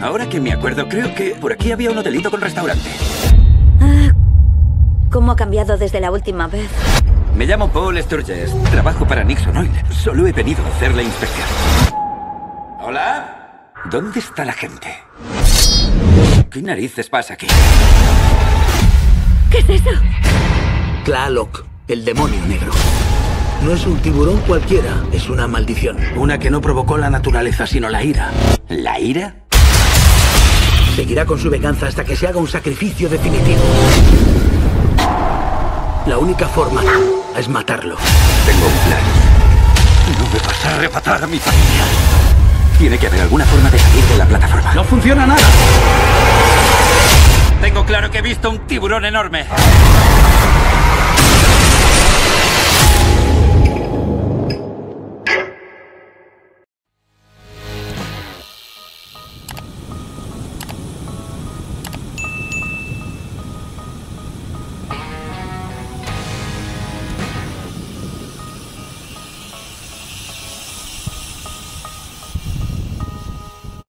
Ahora que me acuerdo, creo que por aquí había un hotelito con restaurante. Ah, ¿Cómo ha cambiado desde la última vez? Me llamo Paul Sturges. Trabajo para Nixon Oil. Solo he venido a hacer la inspección. ¿Hola? ¿Dónde está la gente? ¿Qué narices pasa aquí? ¿Qué es eso? Tlaloc, el demonio negro. No es un tiburón cualquiera, es una maldición. Una que no provocó la naturaleza, sino la ira. ¿La ira? Seguirá con su venganza hasta que se haga un sacrificio definitivo. La única forma es matarlo. Tengo un plan. No me vas a arrebatar a mi familia. Tiene que haber alguna forma de salir de la plataforma. ¡No funciona nada! Tengo claro que he visto un tiburón enorme.